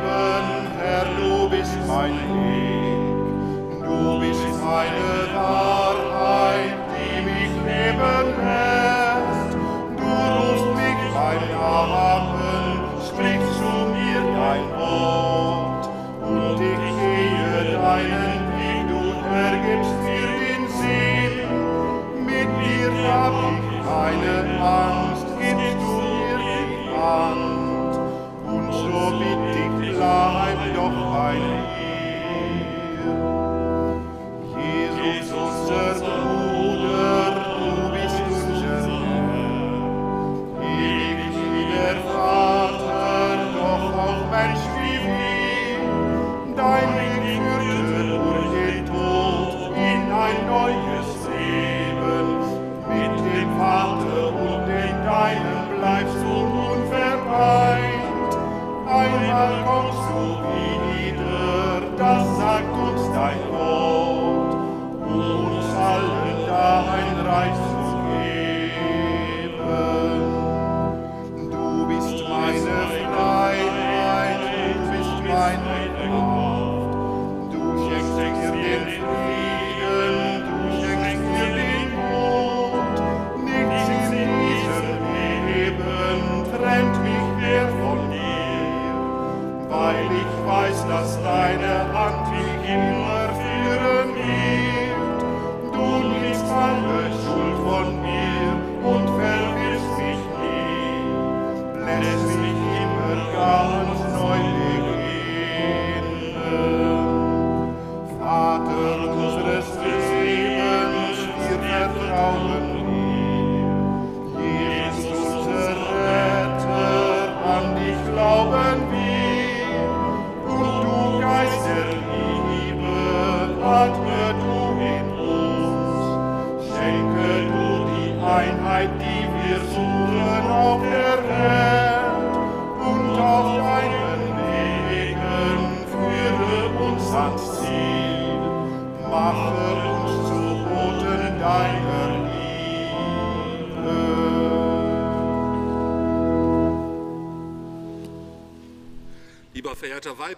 Du bist mein Weg, du bist meine Wahrheit, die mich leben lässt. Du rufst mich ein Arm an, sprichst zu mir dein Wort. Und ich sehe deinen Weg, du vergibst mir den Sinn. Mit mir hab ich keine Angst, gibst du mir die Angst. Doch bei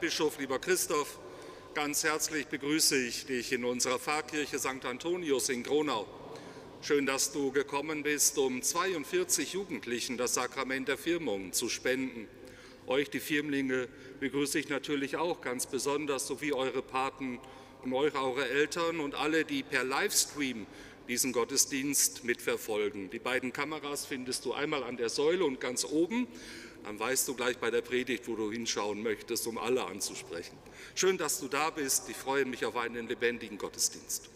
Weihbischof, lieber Christoph, ganz herzlich begrüße ich dich in unserer Pfarrkirche St. Antonius in Gronau. Schön, dass du gekommen bist, um 42 Jugendlichen das Sakrament der Firmung zu spenden. Euch, die Firmlinge, begrüße ich natürlich auch ganz besonders, sowie eure Paten und eure, eure Eltern und alle, die per Livestream diesen Gottesdienst mitverfolgen. Die beiden Kameras findest du einmal an der Säule und ganz oben. Dann weißt du gleich bei der Predigt, wo du hinschauen möchtest, um alle anzusprechen. Schön, dass du da bist. Ich freue mich auf einen lebendigen Gottesdienst.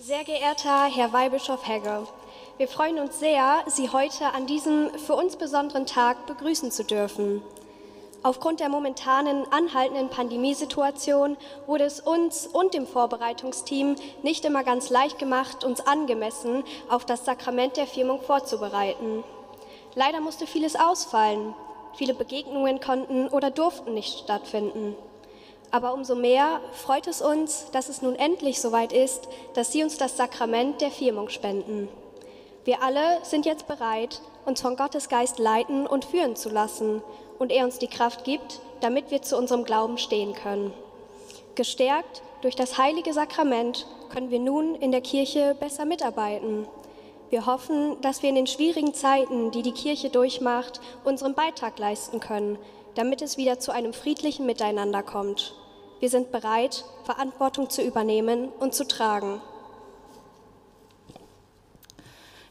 Sehr geehrter Herr Weihbischof Hegge, wir freuen uns sehr, Sie heute an diesem für uns besonderen Tag begrüßen zu dürfen. Aufgrund der momentanen anhaltenden Pandemiesituation wurde es uns und dem Vorbereitungsteam nicht immer ganz leicht gemacht, uns angemessen auf das Sakrament der Firmung vorzubereiten. Leider musste vieles ausfallen. Viele Begegnungen konnten oder durften nicht stattfinden. Aber umso mehr freut es uns, dass es nun endlich soweit ist, dass Sie uns das Sakrament der Firmung spenden. Wir alle sind jetzt bereit, uns von Gottes Geist leiten und führen zu lassen und er uns die Kraft gibt, damit wir zu unserem Glauben stehen können. Gestärkt durch das heilige Sakrament können wir nun in der Kirche besser mitarbeiten. Wir hoffen, dass wir in den schwierigen Zeiten, die die Kirche durchmacht, unseren Beitrag leisten können, damit es wieder zu einem friedlichen Miteinander kommt. Wir sind bereit, Verantwortung zu übernehmen und zu tragen.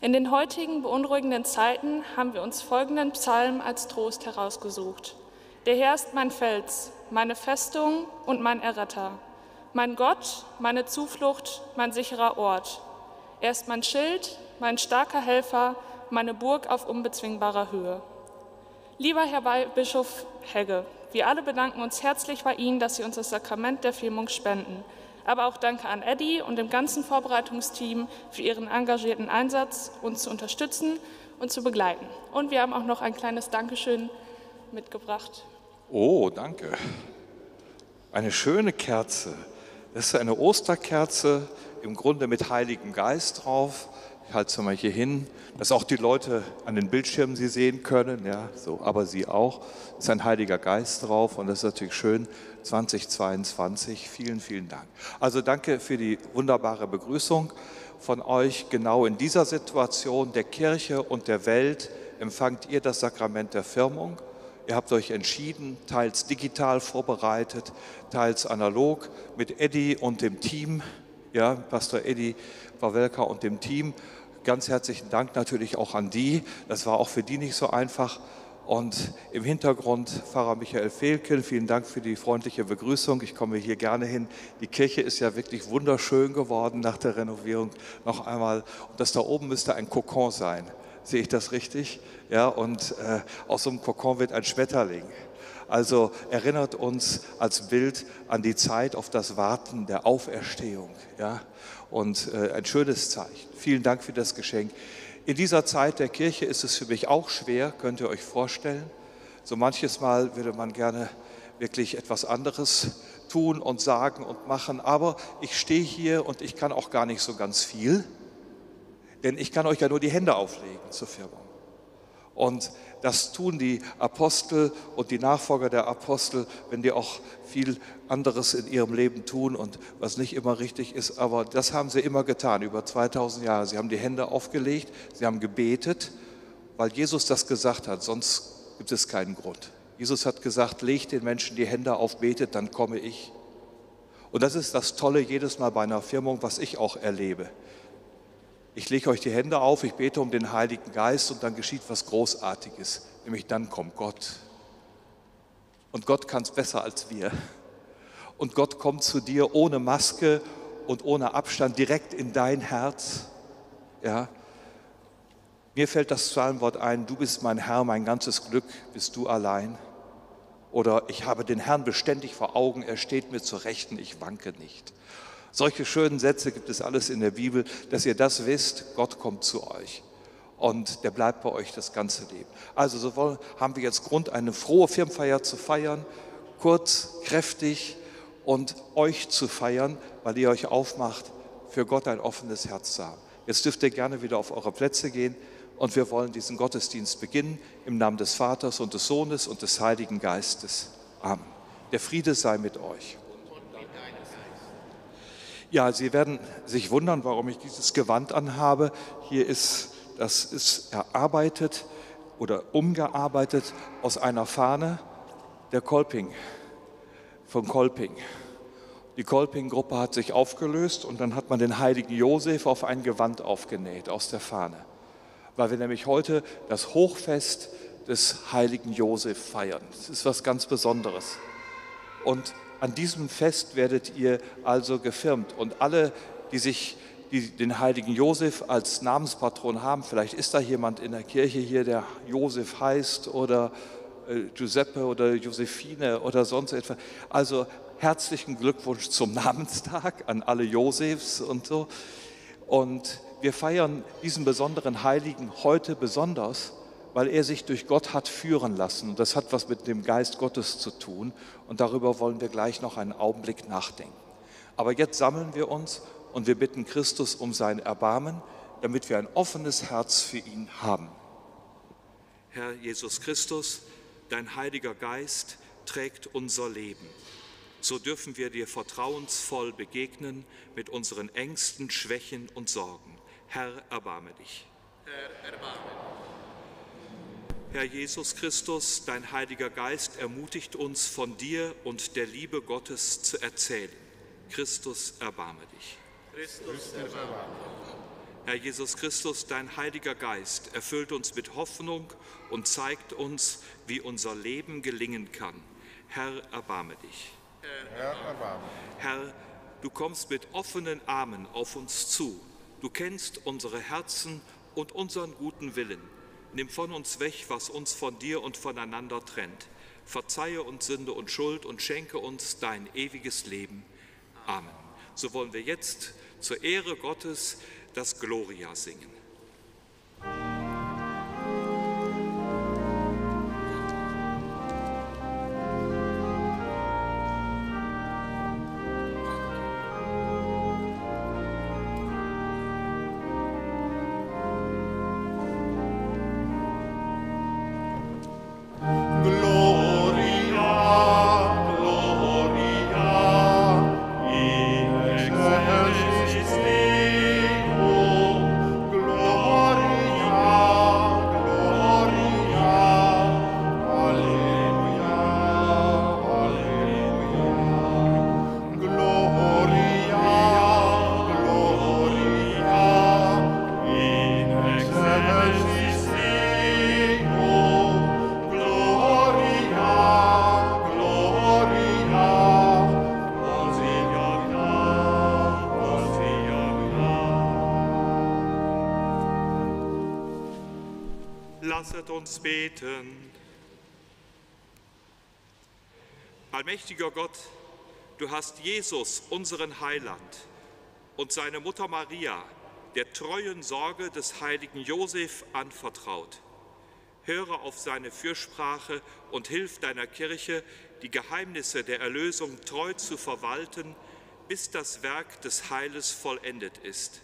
In den heutigen beunruhigenden Zeiten haben wir uns folgenden Psalm als Trost herausgesucht. Der Herr ist mein Fels, meine Festung und mein Erretter, mein Gott, meine Zuflucht, mein sicherer Ort. Er ist mein Schild, mein starker Helfer, meine Burg auf unbezwingbarer Höhe. Lieber Herr Bischof Hegge, wir alle bedanken uns herzlich bei Ihnen, dass Sie uns das Sakrament der Firmung spenden. Aber auch danke an Eddie und dem ganzen Vorbereitungsteam für ihren engagierten Einsatz, uns zu unterstützen und zu begleiten. Und wir haben auch noch ein kleines Dankeschön mitgebracht. Oh, danke. Eine schöne Kerze. Das ist eine Osterkerze, im Grunde mit Heiligem Geist drauf. Ich halte es mal hier hin, dass auch die Leute an den Bildschirmen sie sehen können, ja, so, aber sie auch. Es ist ein Heiliger Geist drauf und das ist natürlich schön. 2022. Vielen, vielen Dank. Also danke für die wunderbare Begrüßung von euch. Genau in dieser Situation der Kirche und der Welt empfangt ihr das Sakrament der Firmung. Ihr habt euch entschieden, teils digital vorbereitet, teils analog mit Eddie und dem Team, ja, Pastor Eddie Wawelka und dem Team. Ganz herzlichen Dank natürlich auch an die. Das war auch für die nicht so einfach. Und im Hintergrund Pfarrer Michael Fehlken, vielen Dank für die freundliche Begrüßung. Ich komme hier gerne hin. Die Kirche ist ja wirklich wunderschön geworden nach der Renovierung. Noch einmal, und das da oben müsste ein Kokon sein. Sehe ich das richtig? Ja, und äh, aus so einem Kokon wird ein Schmetterling. Also erinnert uns als Bild an die Zeit auf das Warten der Auferstehung. Ja? Und äh, ein schönes Zeichen. Vielen Dank für das Geschenk. In dieser Zeit der Kirche ist es für mich auch schwer, könnt ihr euch vorstellen. So manches Mal würde man gerne wirklich etwas anderes tun und sagen und machen, aber ich stehe hier und ich kann auch gar nicht so ganz viel, denn ich kann euch ja nur die Hände auflegen zur Firmung. Und das tun die Apostel und die Nachfolger der Apostel, wenn die auch viel anderes in ihrem Leben tun und was nicht immer richtig ist. Aber das haben sie immer getan, über 2000 Jahre. Sie haben die Hände aufgelegt, sie haben gebetet, weil Jesus das gesagt hat, sonst gibt es keinen Grund. Jesus hat gesagt, legt den Menschen die Hände auf, betet, dann komme ich. Und das ist das Tolle jedes Mal bei einer Firmung, was ich auch erlebe. Ich lege euch die Hände auf, ich bete um den Heiligen Geist und dann geschieht was Großartiges, nämlich dann kommt Gott. Und Gott kann es besser als wir. Und Gott kommt zu dir ohne Maske und ohne Abstand direkt in dein Herz. Ja. Mir fällt das Psalmwort ein, du bist mein Herr, mein ganzes Glück bist du allein. Oder ich habe den Herrn beständig vor Augen, er steht mir zur Rechten, ich wanke nicht. Solche schönen Sätze gibt es alles in der Bibel, dass ihr das wisst, Gott kommt zu euch und der bleibt bei euch das ganze Leben. Also so haben wir jetzt Grund, eine frohe Firmenfeier zu feiern, kurz, kräftig und euch zu feiern, weil ihr euch aufmacht, für Gott ein offenes Herz zu haben. Jetzt dürft ihr gerne wieder auf eure Plätze gehen und wir wollen diesen Gottesdienst beginnen im Namen des Vaters und des Sohnes und des Heiligen Geistes. Amen. Der Friede sei mit euch. Ja, Sie werden sich wundern, warum ich dieses Gewand anhabe. Hier ist, das ist erarbeitet oder umgearbeitet aus einer Fahne der Kolping, von Kolping. Die Kolping-Gruppe hat sich aufgelöst und dann hat man den heiligen Josef auf ein Gewand aufgenäht aus der Fahne. Weil wir nämlich heute das Hochfest des heiligen Josef feiern. Das ist was ganz Besonderes. Und an diesem Fest werdet ihr also gefirmt. Und alle, die sich die den heiligen Josef als Namenspatron haben, vielleicht ist da jemand in der Kirche hier, der Josef heißt oder äh, Giuseppe oder Josephine oder sonst etwas. Also herzlichen Glückwunsch zum Namenstag an alle Josefs und so. Und wir feiern diesen besonderen Heiligen heute besonders, weil er sich durch Gott hat führen lassen. Und das hat was mit dem Geist Gottes zu tun. Und darüber wollen wir gleich noch einen Augenblick nachdenken. Aber jetzt sammeln wir uns und wir bitten Christus um sein Erbarmen, damit wir ein offenes Herz für ihn haben. Herr Jesus Christus, dein Heiliger Geist trägt unser Leben. So dürfen wir dir vertrauensvoll begegnen mit unseren Ängsten, Schwächen und Sorgen. Herr, erbarme dich. Herr, erbarme dich. Herr Jesus Christus, dein Heiliger Geist ermutigt uns, von dir und der Liebe Gottes zu erzählen. Christus, erbarme dich. Christus, erbarme. Herr Jesus Christus, dein Heiliger Geist erfüllt uns mit Hoffnung und zeigt uns, wie unser Leben gelingen kann. Herr, erbarme dich. Herr, erbarme. Herr, du kommst mit offenen Armen auf uns zu. Du kennst unsere Herzen und unseren guten Willen. Nimm von uns weg, was uns von dir und voneinander trennt. Verzeihe uns Sünde und Schuld und schenke uns dein ewiges Leben. Amen. So wollen wir jetzt zur Ehre Gottes das Gloria singen. Uns beten. Allmächtiger Gott, du hast Jesus, unseren Heiland, und seine Mutter Maria der treuen Sorge des heiligen Josef anvertraut. Höre auf seine Fürsprache und hilf deiner Kirche, die Geheimnisse der Erlösung treu zu verwalten, bis das Werk des Heiles vollendet ist.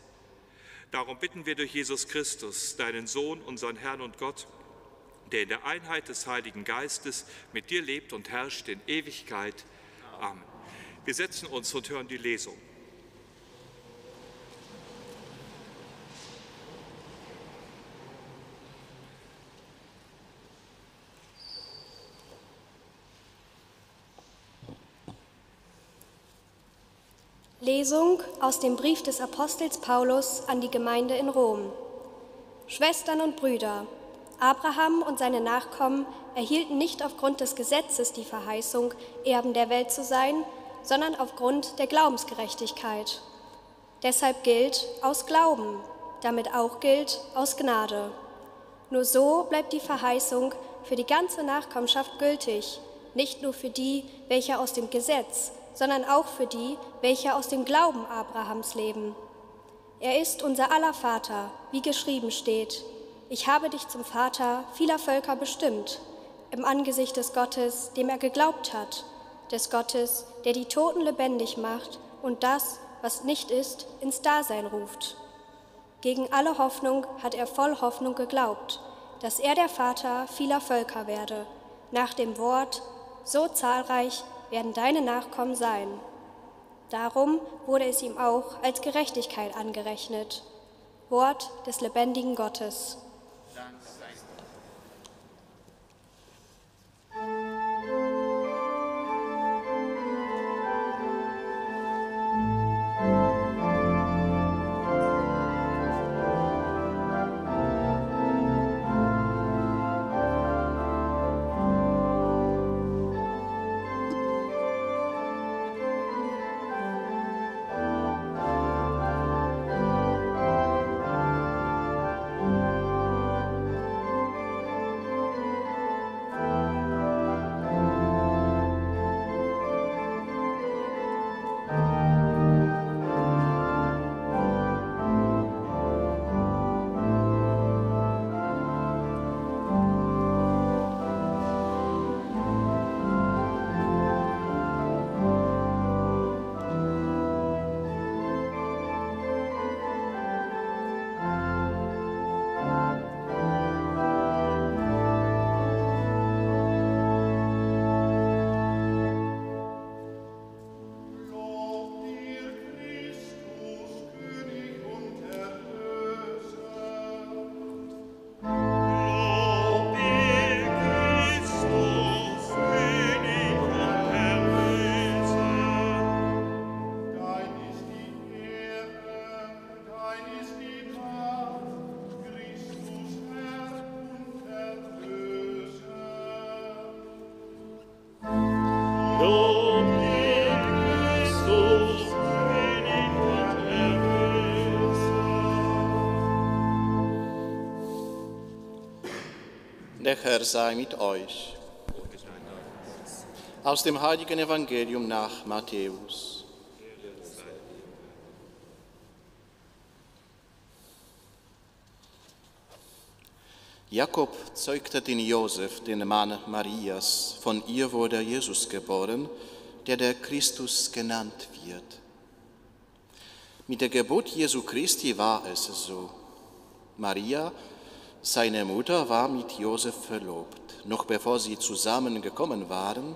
Darum bitten wir durch Jesus Christus, deinen Sohn, unseren Herrn und Gott, der in der Einheit des Heiligen Geistes mit dir lebt und herrscht in Ewigkeit. Amen. Wir setzen uns und hören die Lesung. Lesung aus dem Brief des Apostels Paulus an die Gemeinde in Rom. Schwestern und Brüder, Abraham und seine Nachkommen erhielten nicht aufgrund des Gesetzes die Verheißung, Erben der Welt zu sein, sondern aufgrund der Glaubensgerechtigkeit. Deshalb gilt aus Glauben, damit auch gilt aus Gnade. Nur so bleibt die Verheißung für die ganze Nachkommenschaft gültig, nicht nur für die, welche aus dem Gesetz, sondern auch für die, welche aus dem Glauben Abrahams leben. Er ist unser aller Vater, wie geschrieben steht. Ich habe dich zum Vater vieler Völker bestimmt, im Angesicht des Gottes, dem er geglaubt hat, des Gottes, der die Toten lebendig macht und das, was nicht ist, ins Dasein ruft. Gegen alle Hoffnung hat er voll Hoffnung geglaubt, dass er der Vater vieler Völker werde, nach dem Wort, so zahlreich werden deine Nachkommen sein. Darum wurde es ihm auch als Gerechtigkeit angerechnet. Wort des lebendigen Gottes. Herr sei mit euch. Aus dem heiligen Evangelium nach Matthäus. Jakob zeugte den Josef, den Mann Marias. Von ihr wurde Jesus geboren, der der Christus genannt wird. Mit der Geburt Jesu Christi war es so. Maria, seine Mutter, war mit Josef verlobt. Noch bevor sie zusammengekommen waren,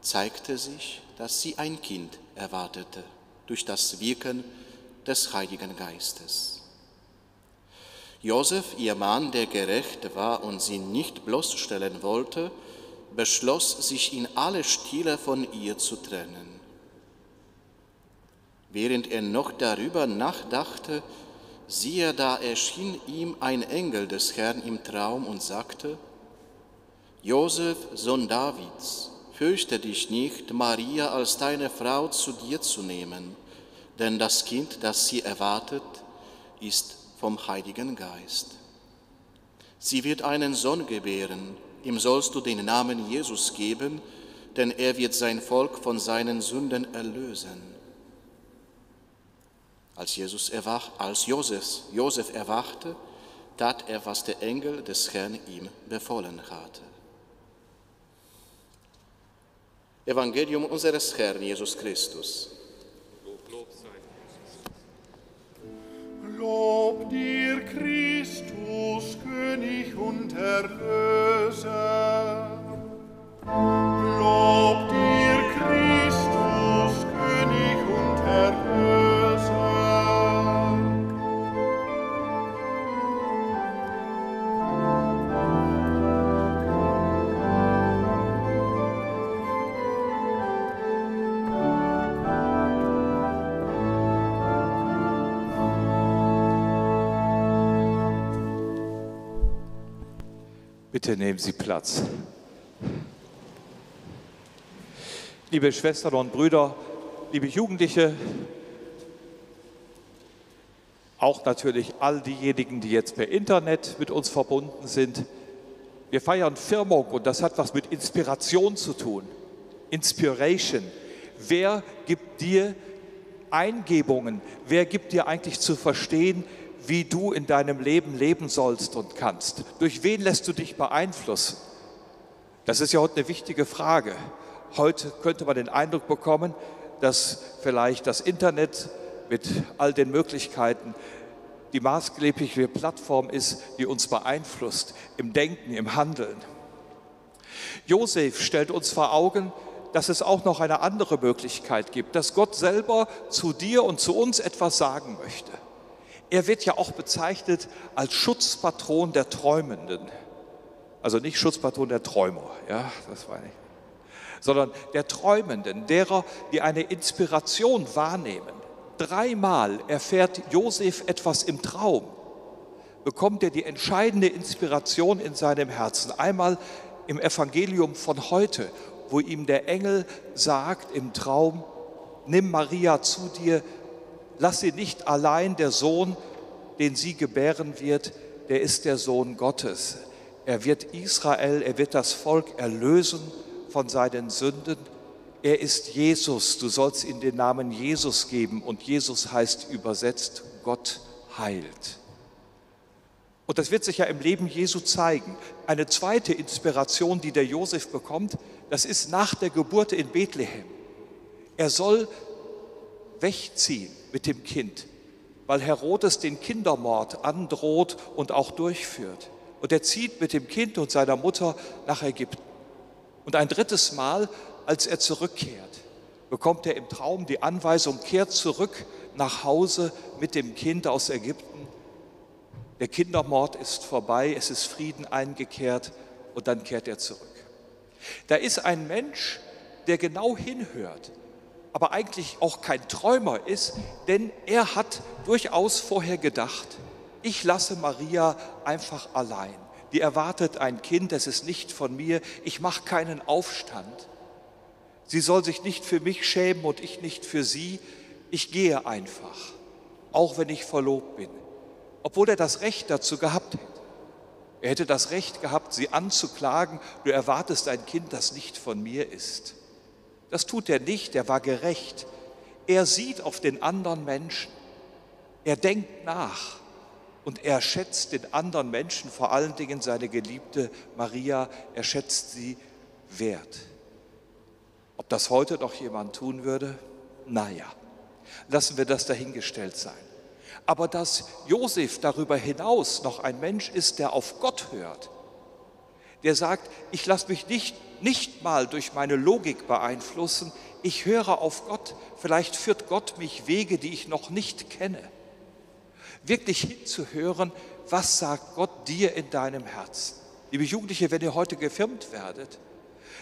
zeigte sich, dass sie ein Kind erwartete durch das Wirken des Heiligen Geistes. Josef, ihr Mann, der gerecht war und sie nicht bloßstellen wollte, beschloss, sich in alle Stille von ihr zu trennen. Während er noch darüber nachdachte, siehe, da erschien ihm ein Engel des Herrn im Traum und sagte, Josef, Sohn Davids, fürchte dich nicht, Maria als deine Frau zu dir zu nehmen, denn das Kind, das sie erwartet, ist vom Heiligen Geist. Sie wird einen Sohn gebären, ihm sollst du den Namen Jesus geben, denn er wird sein Volk von seinen Sünden erlösen. Als, Jesus erwach, als Josef, Josef erwachte, tat er, was der Engel des Herrn ihm befohlen hatte. Evangelium unseres Herrn Jesus Christus. Lob dir, Christus, König und Erlöser. Lob dir, Christus, König und Erlöser. Bitte nehmen Sie Platz. Liebe Schwestern und Brüder, liebe Jugendliche, auch natürlich all diejenigen, die jetzt per Internet mit uns verbunden sind. Wir feiern Firmung und das hat was mit Inspiration zu tun. Inspiration. Wer gibt dir Eingebungen? Wer gibt dir eigentlich zu verstehen, wie du in deinem Leben leben sollst und kannst? Durch wen lässt du dich beeinflussen? Das ist ja heute eine wichtige Frage. Heute könnte man den Eindruck bekommen, dass vielleicht das Internet mit all den Möglichkeiten die maßgebliche Plattform ist, die uns beeinflusst im Denken, im Handeln. Josef stellt uns vor Augen, dass es auch noch eine andere Möglichkeit gibt, dass Gott selber zu dir und zu uns etwas sagen möchte. Er wird ja auch bezeichnet als Schutzpatron der Träumenden. Also nicht Schutzpatron der Träumer, ja, das war nicht. Sondern der Träumenden, derer, die eine Inspiration wahrnehmen. Dreimal erfährt Josef etwas im Traum, bekommt er die entscheidende Inspiration in seinem Herzen. Einmal im Evangelium von heute, wo ihm der Engel sagt im Traum, nimm Maria zu dir, lass sie nicht allein, der Sohn, den sie gebären wird, der ist der Sohn Gottes. Er wird Israel, er wird das Volk erlösen von seinen Sünden. Er ist Jesus, du sollst ihm den Namen Jesus geben und Jesus heißt übersetzt, Gott heilt. Und das wird sich ja im Leben Jesu zeigen. Eine zweite Inspiration, die der Josef bekommt, das ist nach der Geburt in Bethlehem. Er soll wegziehen mit dem Kind, weil Herodes den Kindermord androht und auch durchführt. Und er zieht mit dem Kind und seiner Mutter nach Ägypten. Und ein drittes Mal, als er zurückkehrt, bekommt er im Traum die Anweisung, kehrt zurück nach Hause mit dem Kind aus Ägypten. Der Kindermord ist vorbei, es ist Frieden eingekehrt und dann kehrt er zurück. Da ist ein Mensch, der genau hinhört, aber eigentlich auch kein Träumer ist, denn er hat durchaus vorher gedacht, ich lasse Maria einfach allein. Die erwartet ein Kind, das ist nicht von mir, ich mache keinen Aufstand. Sie soll sich nicht für mich schämen und ich nicht für sie. Ich gehe einfach, auch wenn ich verlobt bin, obwohl er das Recht dazu gehabt hätte. Er hätte das Recht gehabt, sie anzuklagen, du erwartest ein Kind, das nicht von mir ist. Das tut er nicht, er war gerecht. Er sieht auf den anderen Menschen, er denkt nach und er schätzt den anderen Menschen, vor allen Dingen seine geliebte Maria, er schätzt sie wert. Ob das heute noch jemand tun würde? Naja, lassen wir das dahingestellt sein. Aber dass Josef darüber hinaus noch ein Mensch ist, der auf Gott hört, der sagt, ich lasse mich nicht, nicht mal durch meine Logik beeinflussen, ich höre auf Gott, vielleicht führt Gott mich Wege, die ich noch nicht kenne. Wirklich hinzuhören, was sagt Gott dir in deinem Herzen. Liebe Jugendliche, wenn ihr heute gefirmt werdet,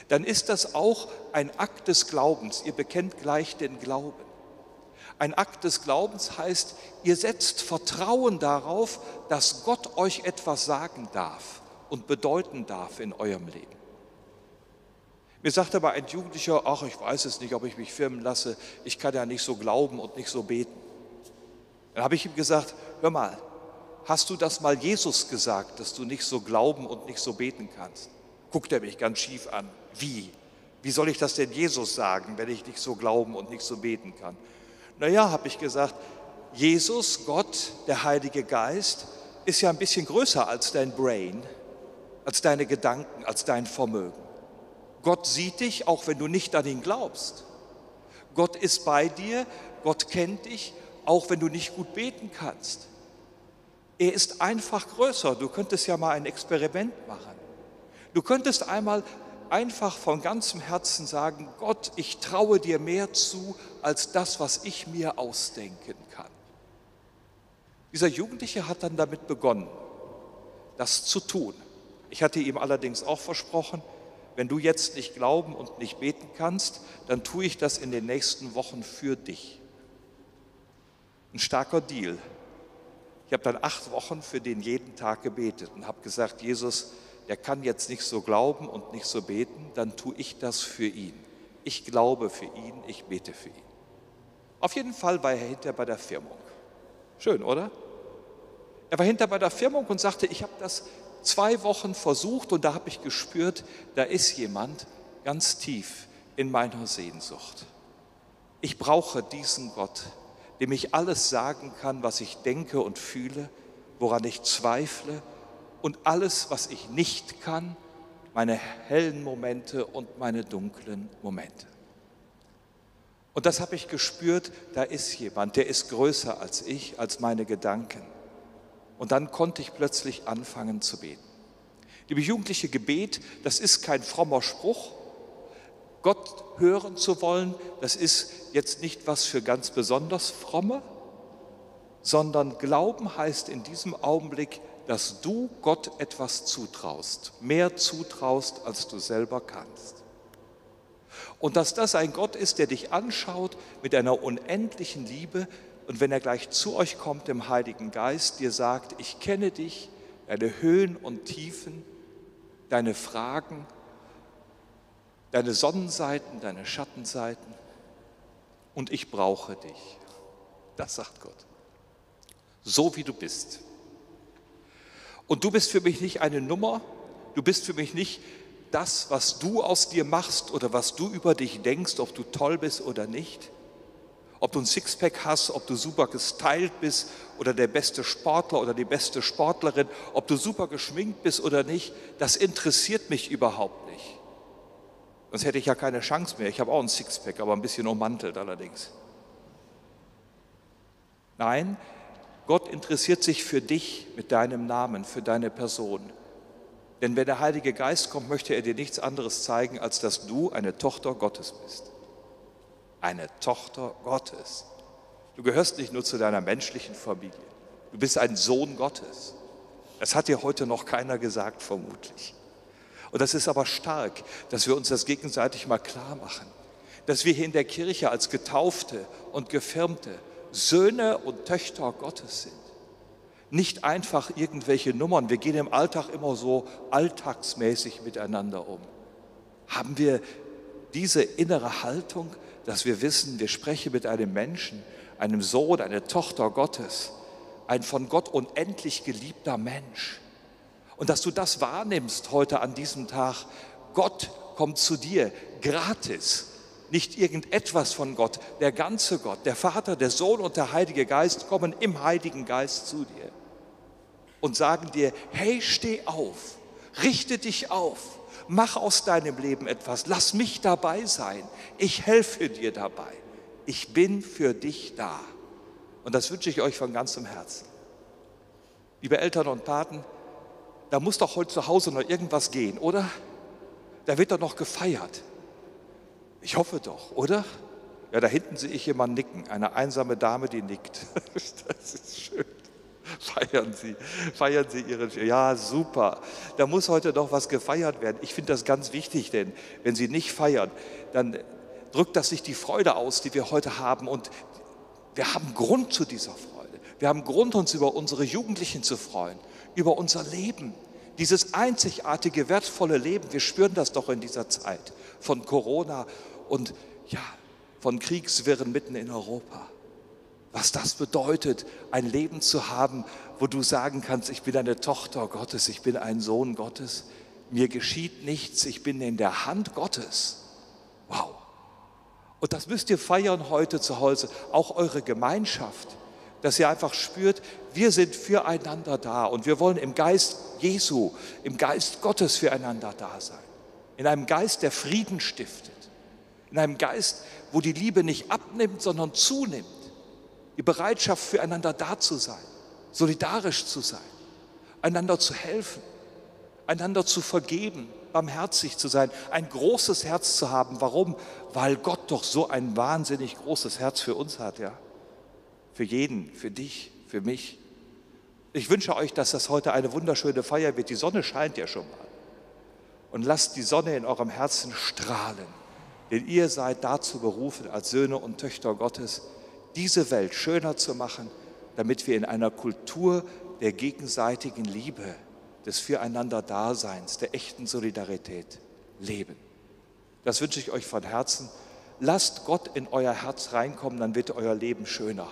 dann ist das auch ein Akt des Glaubens. Ihr bekennt gleich den Glauben. Ein Akt des Glaubens heißt, ihr setzt Vertrauen darauf, dass Gott euch etwas sagen darf und bedeuten darf in eurem Leben. Mir sagte aber ein Jugendlicher, ach, ich weiß es nicht, ob ich mich firmen lasse, ich kann ja nicht so glauben und nicht so beten. Dann habe ich ihm gesagt, hör mal, hast du das mal Jesus gesagt, dass du nicht so glauben und nicht so beten kannst? Guckt er mich ganz schief an. Wie? Wie soll ich das denn Jesus sagen, wenn ich nicht so glauben und nicht so beten kann? Naja, habe ich gesagt, Jesus, Gott, der Heilige Geist, ist ja ein bisschen größer als dein Brain, als deine Gedanken, als dein Vermögen. Gott sieht dich, auch wenn du nicht an ihn glaubst. Gott ist bei dir, Gott kennt dich, auch wenn du nicht gut beten kannst. Er ist einfach größer. Du könntest ja mal ein Experiment machen. Du könntest einmal einfach von ganzem Herzen sagen, Gott, ich traue dir mehr zu als das, was ich mir ausdenken kann. Dieser Jugendliche hat dann damit begonnen, das zu tun. Ich hatte ihm allerdings auch versprochen, wenn du jetzt nicht glauben und nicht beten kannst, dann tue ich das in den nächsten Wochen für dich. Ein starker Deal. Ich habe dann acht Wochen für den jeden Tag gebetet und habe gesagt, Jesus, der kann jetzt nicht so glauben und nicht so beten, dann tue ich das für ihn. Ich glaube für ihn, ich bete für ihn. Auf jeden Fall war er hinter bei der Firmung. Schön, oder? Er war hinter bei der Firmung und sagte, ich habe das zwei Wochen versucht und da habe ich gespürt, da ist jemand ganz tief in meiner Sehnsucht. Ich brauche diesen Gott, dem ich alles sagen kann, was ich denke und fühle, woran ich zweifle und alles, was ich nicht kann, meine hellen Momente und meine dunklen Momente. Und das habe ich gespürt, da ist jemand, der ist größer als ich, als meine Gedanken. Und dann konnte ich plötzlich anfangen zu beten. Liebe Jugendliche, Gebet, das ist kein frommer Spruch. Gott hören zu wollen, das ist jetzt nicht was für ganz besonders fromme, sondern Glauben heißt in diesem Augenblick, dass du Gott etwas zutraust, mehr zutraust, als du selber kannst. Und dass das ein Gott ist, der dich anschaut mit einer unendlichen Liebe, und wenn er gleich zu euch kommt im Heiligen Geist, dir sagt, ich kenne dich, deine Höhen und Tiefen, deine Fragen, deine Sonnenseiten, deine Schattenseiten und ich brauche dich. Das sagt Gott. So wie du bist. Und du bist für mich nicht eine Nummer, du bist für mich nicht das, was du aus dir machst oder was du über dich denkst, ob du toll bist oder nicht ob du ein Sixpack hast, ob du super gestylt bist oder der beste Sportler oder die beste Sportlerin, ob du super geschminkt bist oder nicht, das interessiert mich überhaupt nicht. Sonst hätte ich ja keine Chance mehr. Ich habe auch ein Sixpack, aber ein bisschen ummantelt allerdings. Nein, Gott interessiert sich für dich mit deinem Namen, für deine Person. Denn wenn der Heilige Geist kommt, möchte er dir nichts anderes zeigen, als dass du eine Tochter Gottes bist eine Tochter Gottes. Du gehörst nicht nur zu deiner menschlichen Familie, du bist ein Sohn Gottes. Das hat dir heute noch keiner gesagt, vermutlich. Und das ist aber stark, dass wir uns das gegenseitig mal klar machen, dass wir hier in der Kirche als Getaufte und Gefirmte Söhne und Töchter Gottes sind. Nicht einfach irgendwelche Nummern. Wir gehen im Alltag immer so alltagsmäßig miteinander um. Haben wir diese innere Haltung, dass wir wissen, wir sprechen mit einem Menschen, einem Sohn, einer Tochter Gottes, ein von Gott unendlich geliebter Mensch. Und dass du das wahrnimmst heute an diesem Tag, Gott kommt zu dir gratis, nicht irgendetwas von Gott, der ganze Gott, der Vater, der Sohn und der Heilige Geist kommen im Heiligen Geist zu dir und sagen dir, hey, steh auf, richte dich auf, mach aus deinem Leben etwas, lass mich dabei sein, ich helfe dir dabei, ich bin für dich da. Und das wünsche ich euch von ganzem Herzen. Liebe Eltern und Paten, da muss doch heute zu Hause noch irgendwas gehen, oder? Da wird doch noch gefeiert. Ich hoffe doch, oder? Ja, da hinten sehe ich jemanden nicken, eine einsame Dame, die nickt. Das ist schön. Feiern Sie, feiern Sie Ihren, ja super, da muss heute noch was gefeiert werden. Ich finde das ganz wichtig, denn wenn Sie nicht feiern, dann drückt das nicht die Freude aus, die wir heute haben und wir haben Grund zu dieser Freude. Wir haben Grund, uns über unsere Jugendlichen zu freuen, über unser Leben, dieses einzigartige, wertvolle Leben. Wir spüren das doch in dieser Zeit von Corona und ja, von Kriegswirren mitten in Europa. Was das bedeutet, ein Leben zu haben, wo du sagen kannst, ich bin eine Tochter Gottes, ich bin ein Sohn Gottes, mir geschieht nichts, ich bin in der Hand Gottes. Wow. Und das müsst ihr feiern heute zu Hause, auch eure Gemeinschaft, dass ihr einfach spürt, wir sind füreinander da und wir wollen im Geist Jesu, im Geist Gottes füreinander da sein. In einem Geist, der Frieden stiftet. In einem Geist, wo die Liebe nicht abnimmt, sondern zunimmt. Die Bereitschaft, füreinander da zu sein, solidarisch zu sein, einander zu helfen, einander zu vergeben, barmherzig zu sein, ein großes Herz zu haben. Warum? Weil Gott doch so ein wahnsinnig großes Herz für uns hat, ja. Für jeden, für dich, für mich. Ich wünsche euch, dass das heute eine wunderschöne Feier wird. Die Sonne scheint ja schon mal. Und lasst die Sonne in eurem Herzen strahlen. Denn ihr seid dazu berufen, als Söhne und Töchter Gottes, diese Welt schöner zu machen, damit wir in einer Kultur der gegenseitigen Liebe, des Füreinander-Daseins, der echten Solidarität leben. Das wünsche ich euch von Herzen. Lasst Gott in euer Herz reinkommen, dann wird euer Leben schöner.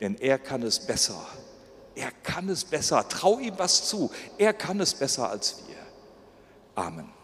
Denn er kann es besser. Er kann es besser. Trau ihm was zu. Er kann es besser als wir. Amen.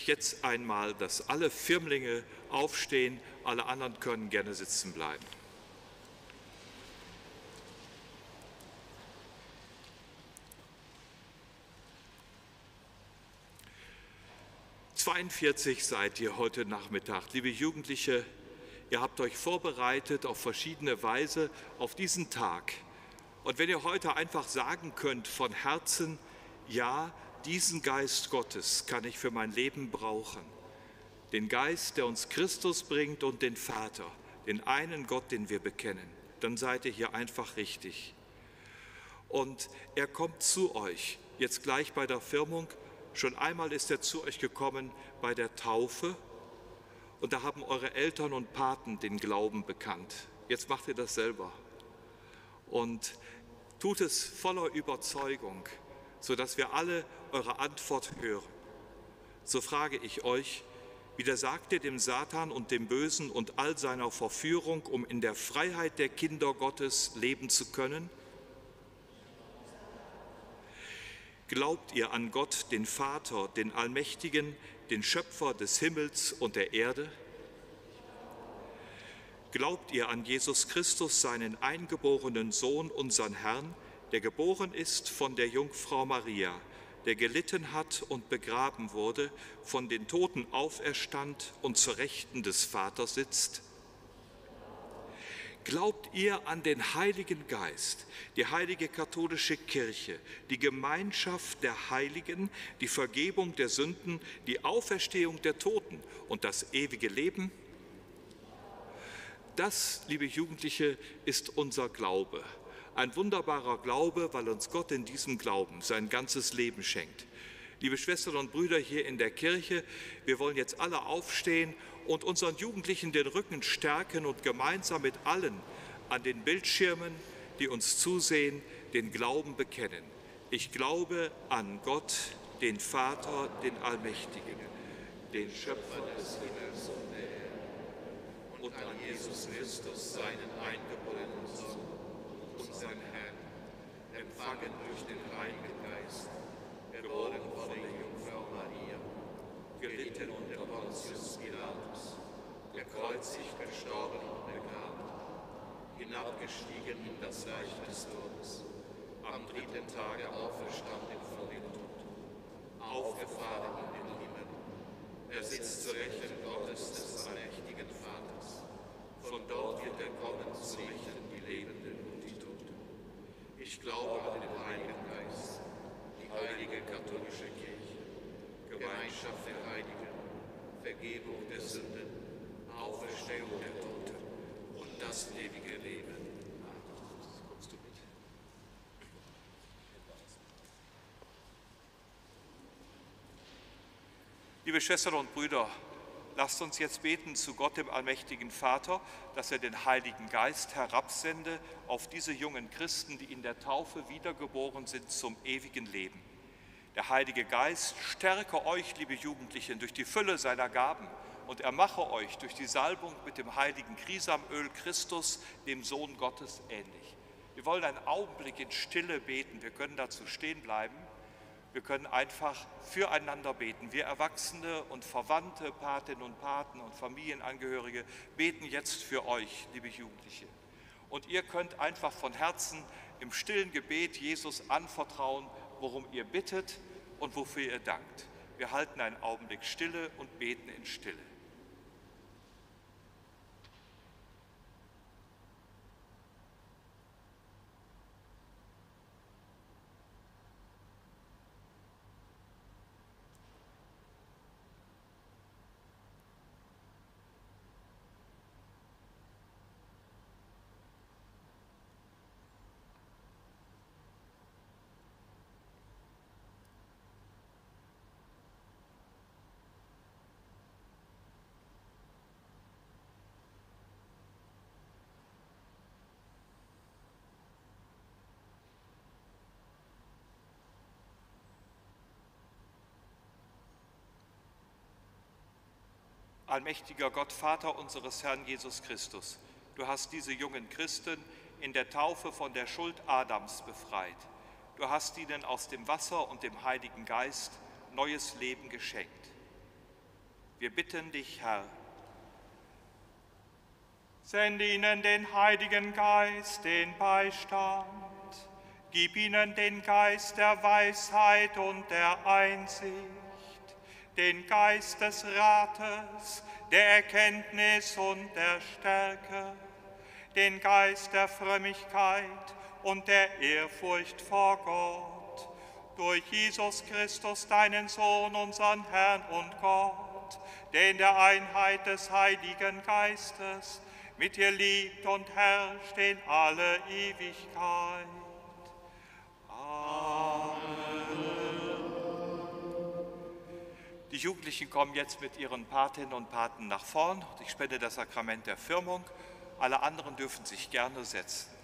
Ich jetzt einmal, dass alle Firmlinge aufstehen, alle anderen können gerne sitzen bleiben. »42 seid ihr heute Nachmittag. Liebe Jugendliche, ihr habt euch vorbereitet auf verschiedene Weise auf diesen Tag. Und wenn ihr heute einfach sagen könnt von Herzen, ja, diesen Geist Gottes kann ich für mein Leben brauchen. Den Geist, der uns Christus bringt und den Vater, den einen Gott, den wir bekennen. Dann seid ihr hier einfach richtig. Und er kommt zu euch, jetzt gleich bei der Firmung. Schon einmal ist er zu euch gekommen bei der Taufe. Und da haben eure Eltern und Paten den Glauben bekannt. Jetzt macht ihr das selber. Und tut es voller Überzeugung sodass wir alle eure Antwort hören. So frage ich euch, widersagt ihr dem Satan und dem Bösen und all seiner Verführung, um in der Freiheit der Kinder Gottes leben zu können? Glaubt ihr an Gott, den Vater, den Allmächtigen, den Schöpfer des Himmels und der Erde? Glaubt ihr an Jesus Christus, seinen eingeborenen Sohn, unseren Herrn, der geboren ist von der Jungfrau Maria, der gelitten hat und begraben wurde, von den Toten auferstand und zur Rechten des Vaters sitzt? Glaubt ihr an den Heiligen Geist, die heilige katholische Kirche, die Gemeinschaft der Heiligen, die Vergebung der Sünden, die Auferstehung der Toten und das ewige Leben? Das, liebe Jugendliche, ist unser Glaube. Ein wunderbarer Glaube, weil uns Gott in diesem Glauben sein ganzes Leben schenkt. Liebe Schwestern und Brüder hier in der Kirche, wir wollen jetzt alle aufstehen und unseren Jugendlichen den Rücken stärken und gemeinsam mit allen an den Bildschirmen, die uns zusehen, den Glauben bekennen. Ich glaube an Gott, den Vater, den Allmächtigen, den Schöpfer des Himmels und der Erde und an Jesus Christus, seinen eingeborenen Sohn, empfangen durch den Heiligen Geist, geboren von der Jungfrau Maria, gelitten unter Pontius Pilatus, gekreuzigt, gestorben und begraben, hinabgestiegen in das Reich des Todes, am dritten Tage auferstanden von den Toten, aufgefahren in den Himmel. Er sitzt zur Rechten Gottes des allmächtigen Vaters. Von dort wird er kommen zu richten die Toten. Ich glaube an den Heiligen Geist, die heilige katholische Kirche, Gemeinschaft der Heiligen, Vergebung der Sünden, Auferstehung der Toten und das ewige Leben. Liebe Schwestern und Brüder, lasst uns jetzt beten zu Gott, dem allmächtigen Vater, dass er den Heiligen Geist herabsende auf diese jungen Christen, die in der Taufe wiedergeboren sind zum ewigen Leben. Der Heilige Geist stärke euch, liebe Jugendlichen, durch die Fülle seiner Gaben und er mache euch durch die Salbung mit dem heiligen Krisamöl Christus, dem Sohn Gottes, ähnlich. Wir wollen einen Augenblick in Stille beten. Wir können dazu stehen bleiben. Wir können einfach füreinander beten. Wir Erwachsene und Verwandte, Patinnen und Paten und Familienangehörige beten jetzt für euch, liebe Jugendliche. Und ihr könnt einfach von Herzen im stillen Gebet Jesus anvertrauen, worum ihr bittet und wofür ihr dankt. Wir halten einen Augenblick Stille und beten in Stille. Allmächtiger Gott, Vater unseres Herrn Jesus Christus, du hast diese jungen Christen in der Taufe von der Schuld Adams befreit. Du hast ihnen aus dem Wasser und dem Heiligen Geist neues Leben geschenkt. Wir bitten dich, Herr, Sende ihnen den Heiligen Geist, den Beistand. Gib ihnen den Geist der Weisheit und der Einsicht, den Geist des Rates, der Erkenntnis und der Stärke, den Geist der Frömmigkeit und der Ehrfurcht vor Gott. Durch Jesus Christus, deinen Sohn, unseren Herrn und Gott, der in der Einheit des Heiligen Geistes mit dir liebt und herrscht in alle Ewigkeit. Die Jugendlichen kommen jetzt mit ihren Patinnen und Paten nach vorn ich spende das Sakrament der Firmung. Alle anderen dürfen sich gerne setzen.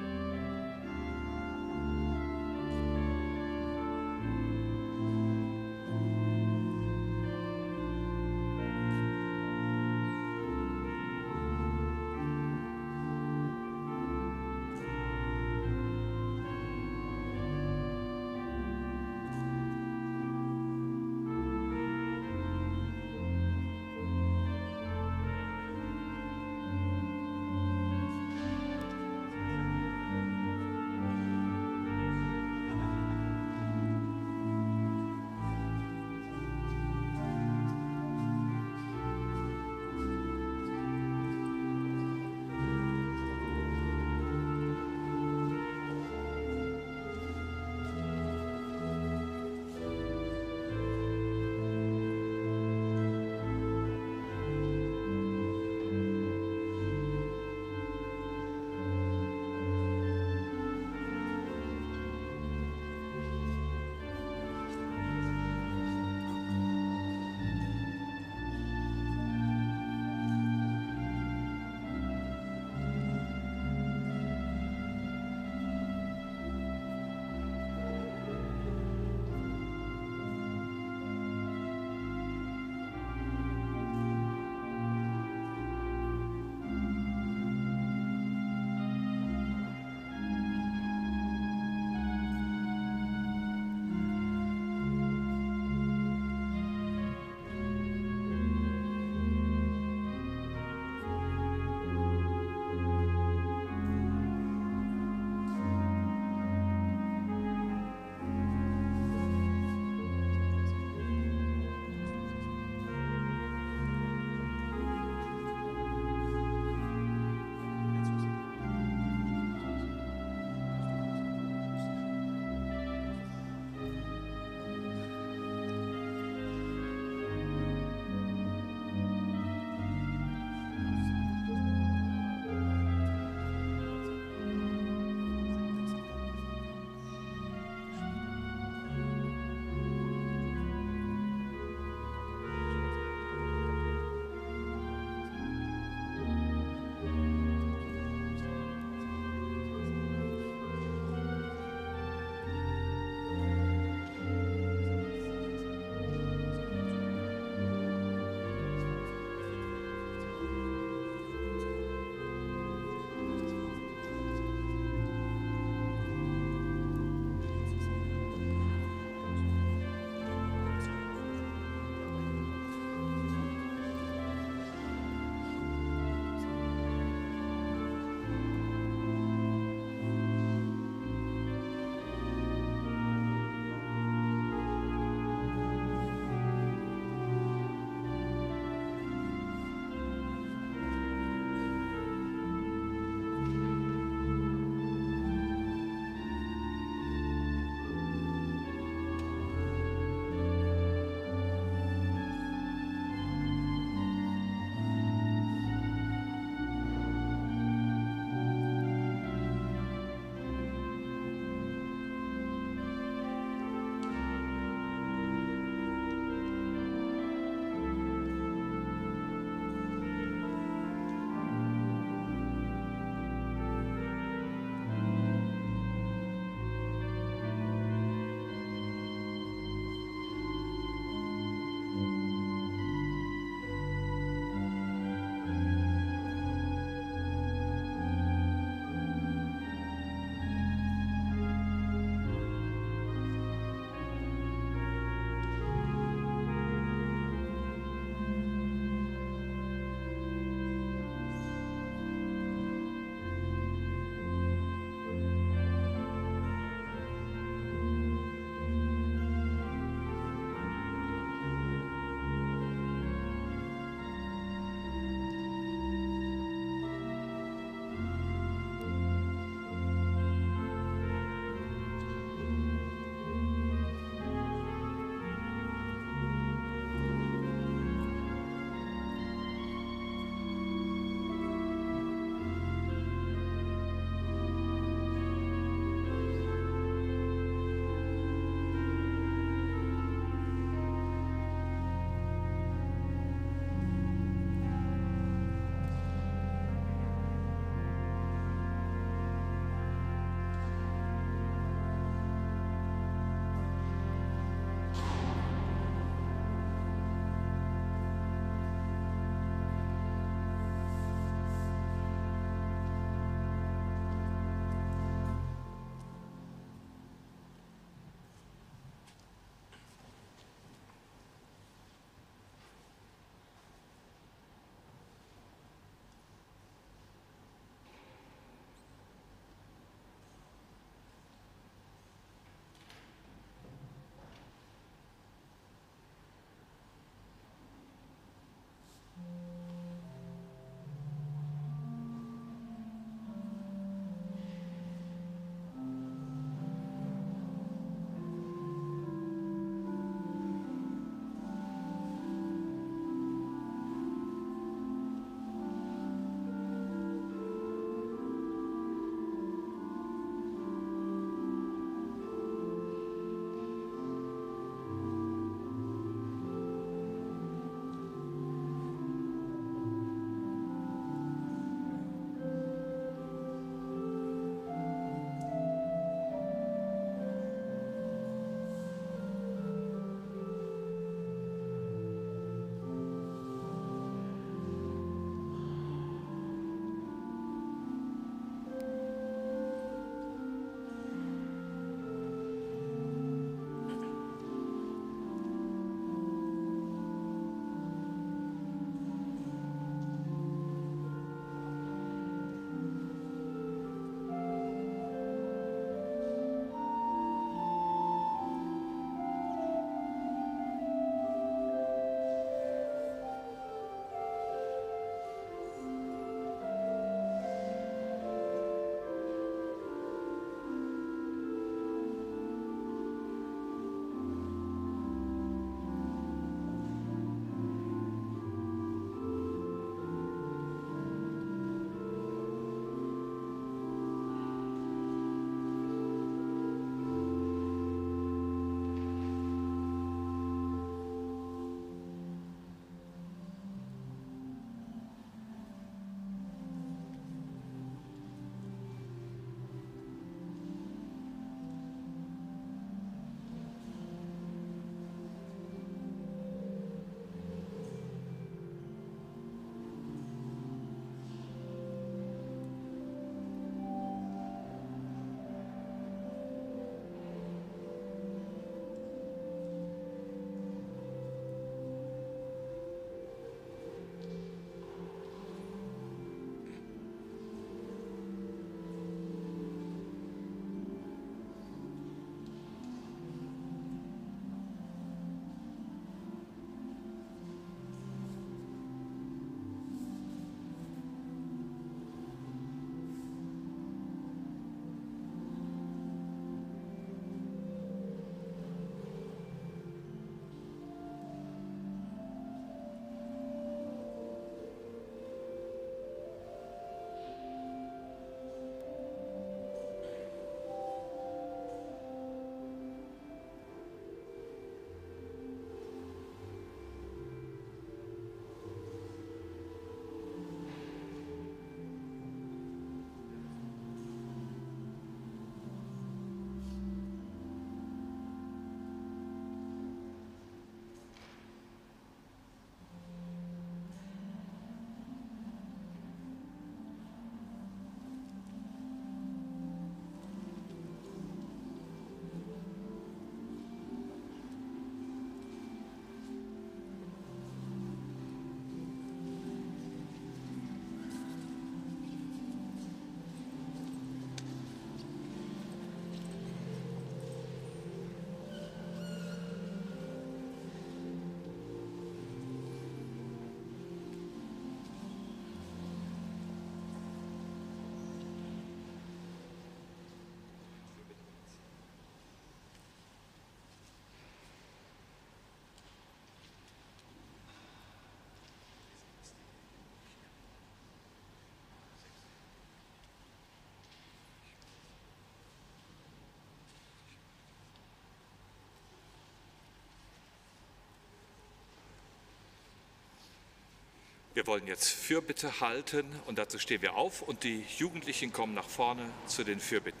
Wir wollen jetzt Fürbitte halten und dazu stehen wir auf und die Jugendlichen kommen nach vorne zu den Fürbitten.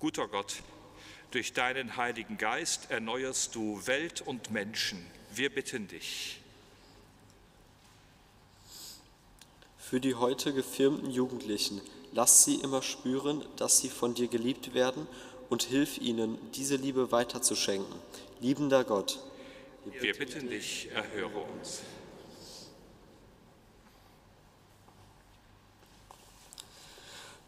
Guter Gott, durch deinen Heiligen Geist erneuerst du Welt und Menschen. Wir bitten dich. Für die heute gefirmten Jugendlichen, lass sie immer spüren, dass sie von dir geliebt werden und hilf ihnen, diese Liebe weiterzuschenken. Liebender Gott, Wir bitten dich, erhöre uns.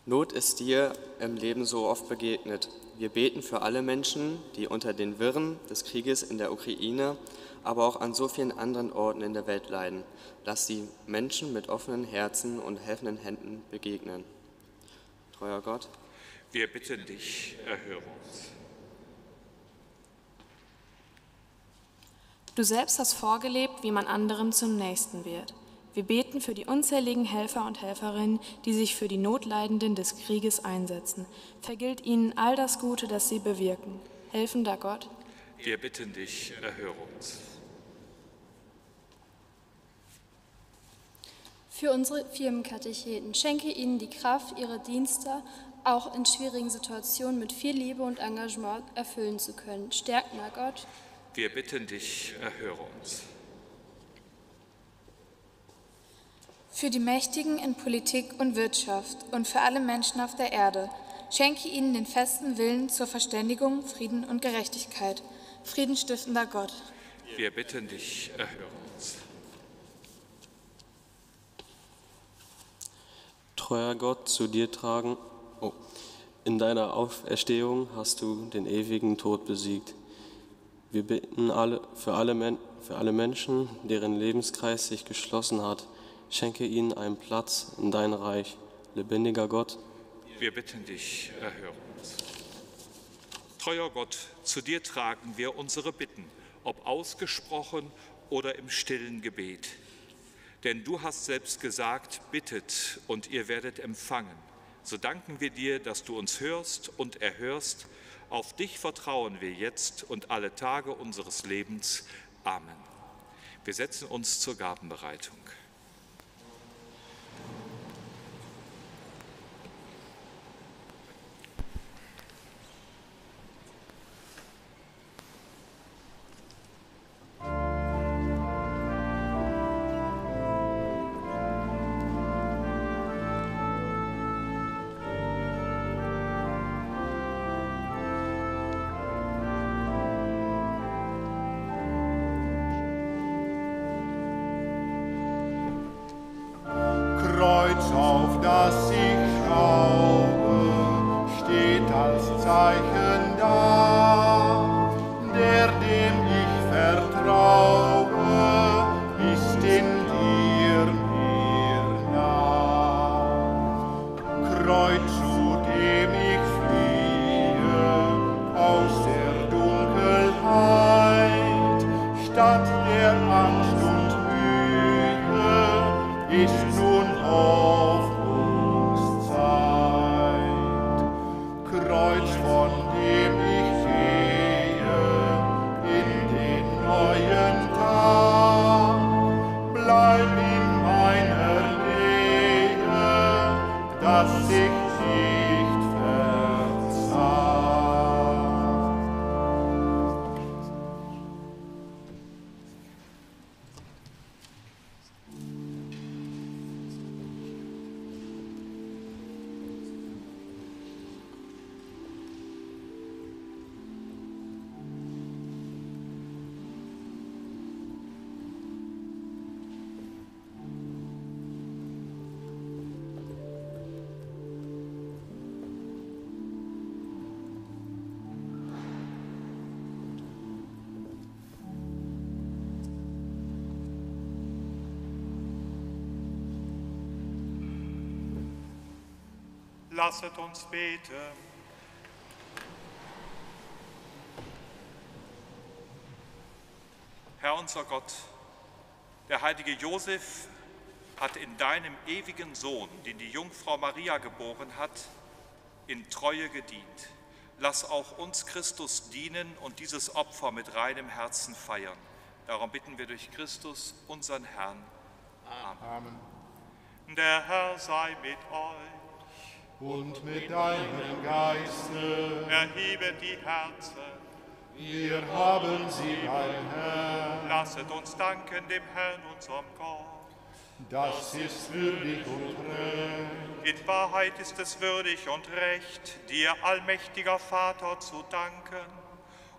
Not ist dir im Leben so oft begegnet. Wir beten für alle Menschen, die unter den Wirren des Krieges in der Ukraine, aber auch an so vielen anderen Orten in der Welt leiden. Lass sie Menschen mit offenen Herzen und helfenden Händen begegnen. Treuer Gott, Wir bitten dich, erhöre uns. Du selbst hast vorgelebt, wie man anderem zum Nächsten wird. Wir beten für die unzähligen Helfer und Helferinnen, die sich für die Notleidenden des Krieges einsetzen. Vergilt ihnen all das Gute, das sie bewirken. Helfender Gott, Wir bitten dich, erhöre uns. Für unsere Firmenkatecheten schenke ihnen die Kraft, ihre Dienste auch in schwierigen Situationen mit viel Liebe und Engagement erfüllen zu können. Stärkender Gott, Wir bitten dich, erhöre uns. Für die Mächtigen in Politik und Wirtschaft und für alle Menschen auf der Erde schenke ihnen den festen Willen zur Verständigung, Frieden und Gerechtigkeit. Friedenstiftender Gott. Wir bitten dich, erhöre uns. treuer Gott, zu dir tragen. Oh. In deiner Auferstehung hast du den ewigen Tod besiegt. Wir bitten alle, für, alle Men für alle Menschen, deren Lebenskreis sich geschlossen hat, schenke ihnen einen Platz in dein Reich. Lebendiger Gott, Wir bitten dich, erhöre uns. Treuer Gott, zu dir tragen wir unsere Bitten, ob ausgesprochen oder im stillen Gebet. Denn du hast selbst gesagt, bittet und ihr werdet empfangen. So danken wir dir, dass du uns hörst und erhörst. Auf dich vertrauen wir jetzt und alle Tage unseres Lebens. Amen. Wir setzen uns zur Gabenbereitung. Lasset uns beten. Herr unser Gott, Der heilige Josef hat in deinem ewigen Sohn, den die Jungfrau Maria geboren hat, in Treue gedient. Lass auch uns Christus dienen und dieses Opfer mit reinem Herzen feiern. Darum bitten wir durch Christus, unseren Herrn. Amen. Der Herr sei mit euch. Und mit deinem Geiste. Erhebe die Herzen. Wir haben sie beim Herrn. Lasset uns danken dem Herrn, unserem Gott. Das ist würdig und recht. In Wahrheit ist es würdig und recht, dir, allmächtiger Vater, zu danken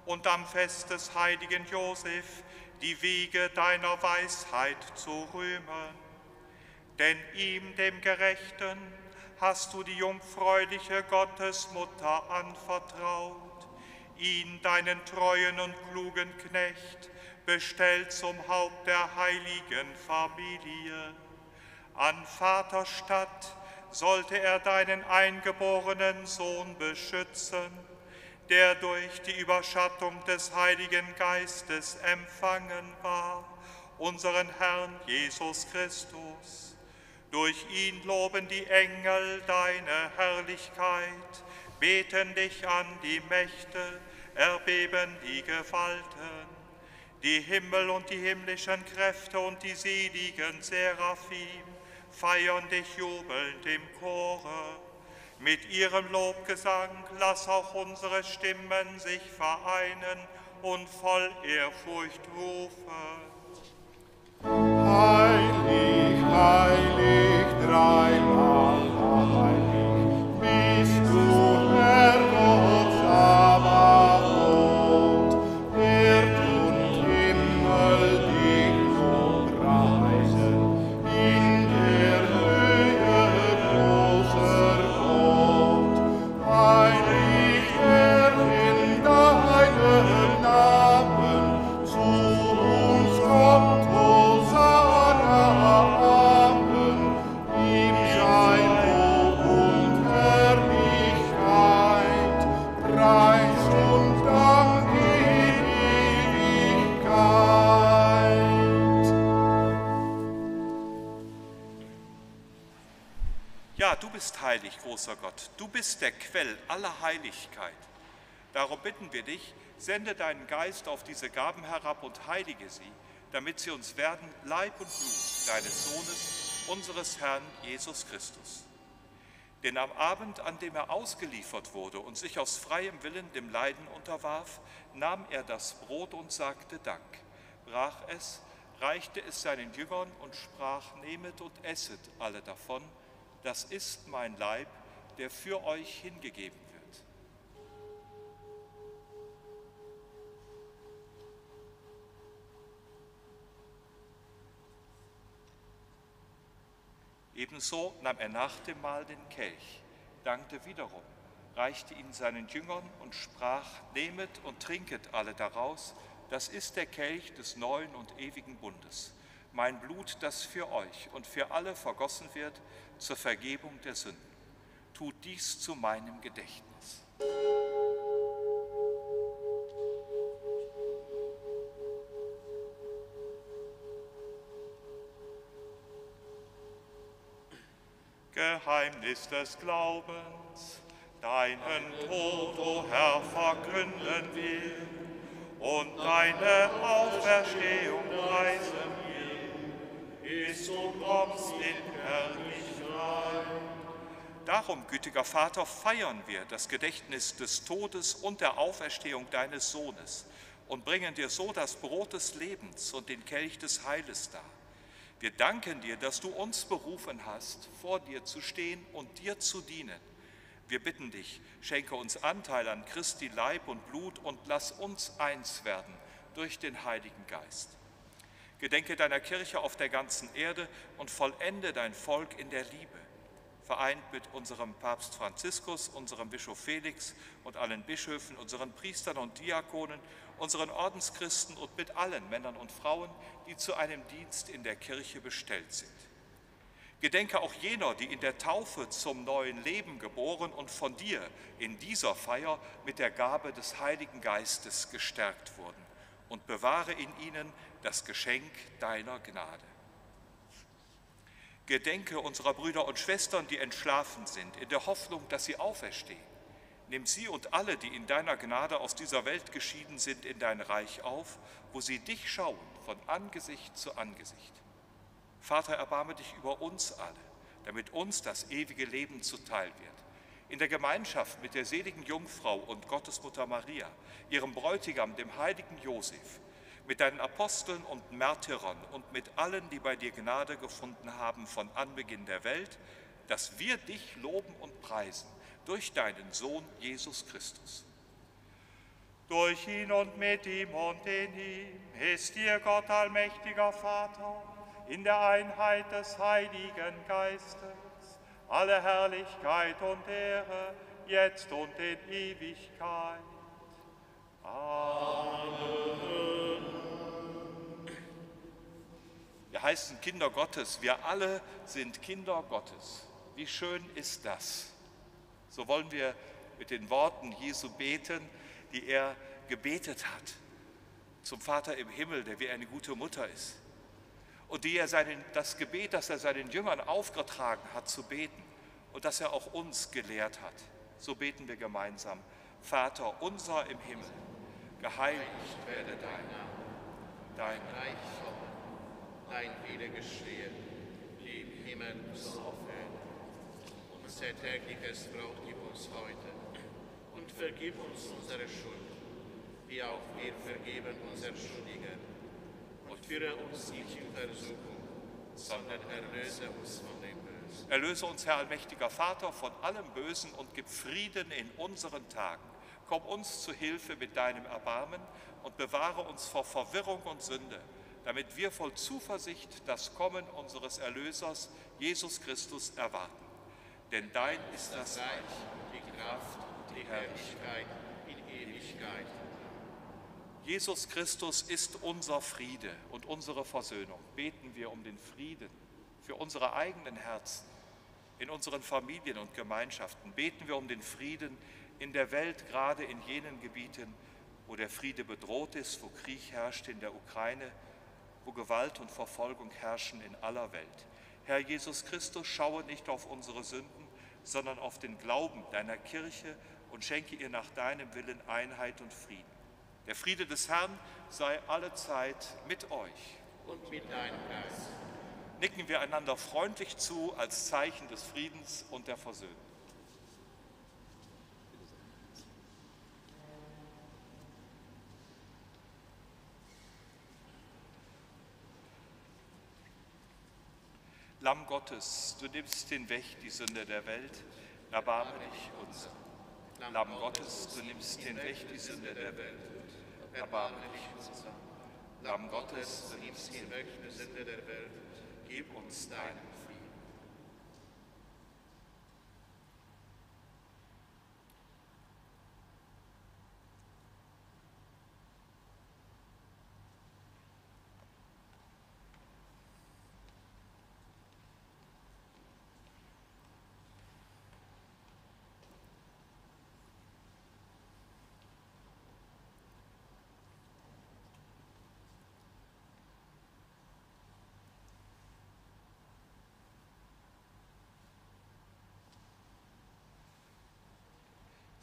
und am Fest des heiligen Josef die Wege deiner Weisheit zu rühmen. Denn ihm, dem Gerechten, hast du die jungfräuliche Gottesmutter anvertraut, ihn, deinen treuen und klugen Knecht, bestellt zum Haupt der heiligen Familie. An Vaterstadt sollte er deinen eingeborenen Sohn beschützen, der durch die Überschattung des Heiligen Geistes empfangen war, unseren Herrn Jesus Christus. Durch ihn loben die Engel deine Herrlichkeit, beten dich an die Mächte, erbeben die Gewalten. Die Himmel und die himmlischen Kräfte und die seligen Seraphim feiern dich jubelnd im Chore. Mit ihrem Lobgesang lass auch unsere Stimmen sich vereinen und voll Ehrfurcht rufen. Heilig, bist du, Herr Gott Sabaoth. Heilig, großer Gott. Du bist der Quell aller Heiligkeit. Darum bitten wir dich, sende deinen Geist auf diese Gaben herab und heilige sie, damit sie uns werden Leib und Blut deines Sohnes, unseres Herrn Jesus Christus. Denn am Abend, an dem er ausgeliefert wurde und sich aus freiem Willen dem Leiden unterwarf, nahm er das Brot und sagte Dank, brach es, reichte es seinen Jüngern und sprach, nehmet und esset alle davon, das ist mein Leib, der für euch hingegeben wird. Ebenso nahm er nach dem Mahl den Kelch, dankte wiederum, reichte ihn seinen Jüngern und sprach, nehmet und trinket alle daraus, das ist der Kelch des neuen und ewigen Bundes, mein Blut, das für euch und für alle vergossen wird zur Vergebung der Sünden. Tut dies zu meinem Gedächtnis. Geheimnis des Glaubens, deinen Tod, o Herr, verkünden wir und deine Auferstehung preisen kommst in Herrlichkeit. Darum, gütiger Vater, feiern wir das Gedächtnis des Todes und der Auferstehung deines Sohnes und bringen dir so das Brot des Lebens und den Kelch des Heiles dar. Wir danken dir, dass du uns berufen hast, vor dir zu stehen und dir zu dienen. Wir bitten dich, schenke uns Anteil an Christi Leib und Blut und lass uns eins werden durch den Heiligen Geist. Gedenke deiner Kirche auf der ganzen Erde und vollende dein Volk in der Liebe. Vereint mit unserem Papst Franziskus, unserem Bischof Felix und allen Bischöfen, unseren Priestern und Diakonen, unseren Ordenschristen und mit allen Männern und Frauen, die zu einem Dienst in der Kirche bestellt sind. Gedenke auch jener, die in der Taufe zum neuen Leben geboren und von dir in dieser Feier mit der Gabe des Heiligen Geistes gestärkt wurden und bewahre in ihnen das Geschenk deiner Gnade. Gedenke unserer Brüder und Schwestern, die entschlafen sind, in der Hoffnung, dass sie auferstehen. Nimm sie und alle, die in deiner Gnade aus dieser Welt geschieden sind, in dein Reich auf, wo sie dich schauen von Angesicht zu Angesicht. Vater, erbarme dich über uns alle, damit uns das ewige Leben zuteil wird. In der Gemeinschaft mit der seligen Jungfrau und Gottesmutter Maria, ihrem Bräutigam, dem heiligen Josef, mit deinen Aposteln und Märtyrern und mit allen, die bei dir Gnade gefunden haben von Anbeginn der Welt, dass wir dich loben und preisen durch deinen Sohn Jesus Christus. Durch ihn und mit ihm und in ihm ist dir Gott allmächtiger Vater in der Einheit des Heiligen Geistes alle Herrlichkeit und Ehre, jetzt und in Ewigkeit. Amen. Wir heißen Kinder Gottes, wir alle sind Kinder Gottes. Wie schön ist das? So wollen wir mit den Worten Jesu beten, die er gebetet hat zum Vater im Himmel, der wie eine gute Mutter ist. Und die er seinen, das Gebet, das er seinen Jüngern aufgetragen hat zu beten und das er auch uns gelehrt hat. So beten wir gemeinsam. Vater unser im Himmel, geheiligt werde dein Name, dein Reich dein Wille geschehe, wie im Himmel so auf. Unser tägliches Brot gib uns heute und vergib uns unsere Schuld, wie auch wir vergeben unseren Schuldigen. Und führe uns nicht in Versuchung, sondern erlöse uns von dem Bösen. Erlöse uns, Herr allmächtiger Vater, von allem Bösen und gib Frieden in unseren Tagen. Komm uns zu Hilfe mit deinem Erbarmen und bewahre uns vor Verwirrung und Sünde, damit wir voll Zuversicht das Kommen unseres Erlösers, Jesus Christus, erwarten. Denn dein ist das Reich, die Kraft und die Herrlichkeit in Ewigkeit. Jesus Christus ist unser Friede und unsere Versöhnung. Beten wir um den Frieden für unsere eigenen Herzen, in unseren Familien und Gemeinschaften. Beten wir um den Frieden in der Welt, gerade in jenen Gebieten, wo der Friede bedroht ist, wo Krieg herrscht in der Ukraine, wo Gewalt und Verfolgung herrschen in aller Welt. Herr Jesus Christus, schaue nicht auf unsere Sünden, sondern auf den Glauben deiner Kirche und schenke ihr nach deinem Willen Einheit und Frieden. Der Friede des Herrn sei allezeit mit euch. Und mit deinem Geist. Nicken wir einander freundlich zu als Zeichen des Friedens und der Versöhnung. Lamm Gottes, du nimmst hinweg die Sünde der Welt, erbarme dich uns. Lamm Gottes, du nimmst hinweg die Sünde der Welt, erbarme dich uns. Lamm Gottes, du nimmst hinweg die Sünde der Welt, gib uns deinen Frieden.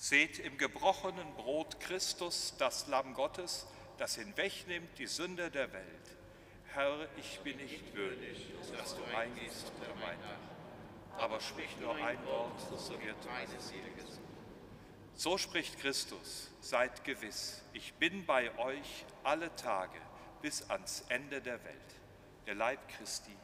Seht im gebrochenen Brot Christus, das Lamm Gottes, das hinwegnimmt die Sünde der Welt. Herr, ich bin nicht würdig, dass du eingehst unter mein Dach, aber sprich nur ein Wort, so wird meine Seele gesund. So spricht Christus, seid gewiss, ich bin bei euch alle Tage bis ans Ende der Welt. Der Leib Christi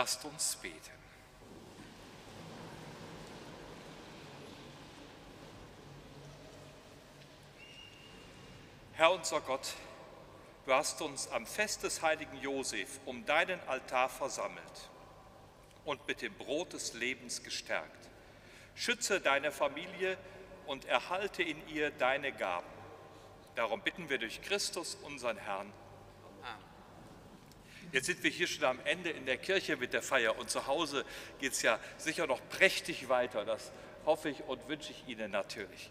Lasst uns beten. Herr unser Gott, du hast uns am Fest des heiligen Josef um deinen Altar versammelt und mit dem Brot des Lebens gestärkt. Schütze deine Familie und erhalte in ihr deine Gaben. Darum bitten wir durch Christus, unseren Herrn. Jetzt sind wir hier schon am Ende in der Kirche mit der Feier und zu Hause geht es ja sicher noch prächtig weiter. Das hoffe ich und wünsche ich Ihnen natürlich.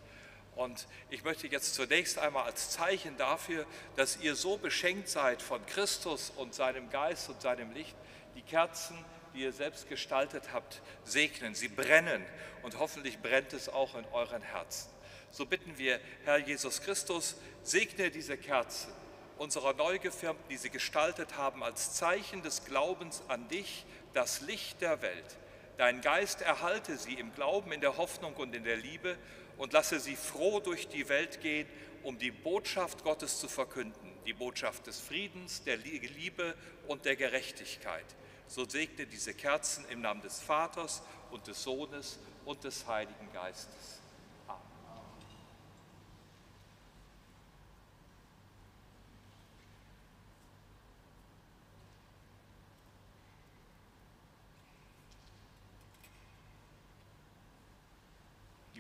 Und ich möchte jetzt zunächst einmal als Zeichen dafür, dass ihr so beschenkt seid von Christus und seinem Geist und seinem Licht, die Kerzen, die ihr selbst gestaltet habt, segnen. Sie brennen und hoffentlich brennt es auch in euren Herzen. So bitten wir, Herr Jesus Christus, segne diese Kerzen unserer Neugefirmten, die sie gestaltet haben, als Zeichen des Glaubens an dich, das Licht der Welt. Dein Geist erhalte sie im Glauben, in der Hoffnung und in der Liebe und lasse sie froh durch die Welt gehen, um die Botschaft Gottes zu verkünden, die Botschaft des Friedens, der Liebe und der Gerechtigkeit. So segne diese Kerzen im Namen des Vaters und des Sohnes und des Heiligen Geistes.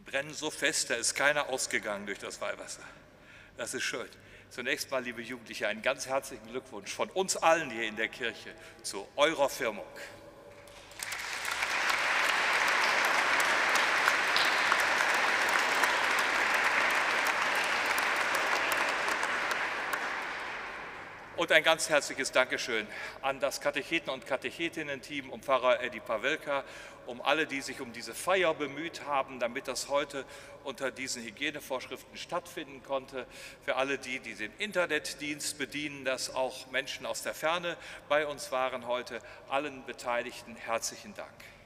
Brennen so fest, da ist keiner ausgegangen durch das Weihwasser. Das ist schön. Zunächst mal, liebe Jugendliche, einen ganz herzlichen Glückwunsch von uns allen hier in der Kirche zu eurer Firmung. Und ein ganz herzliches Dankeschön an das Katecheten- und Katechetinnen-Team um Pfarrer Eddie Pawelka, um alle, die sich um diese Feier bemüht haben, damit das heute unter diesen Hygienevorschriften stattfinden konnte. Für alle die, die den Internetdienst bedienen, dass auch Menschen aus der Ferne bei uns waren heute. Allen Beteiligten herzlichen Dank.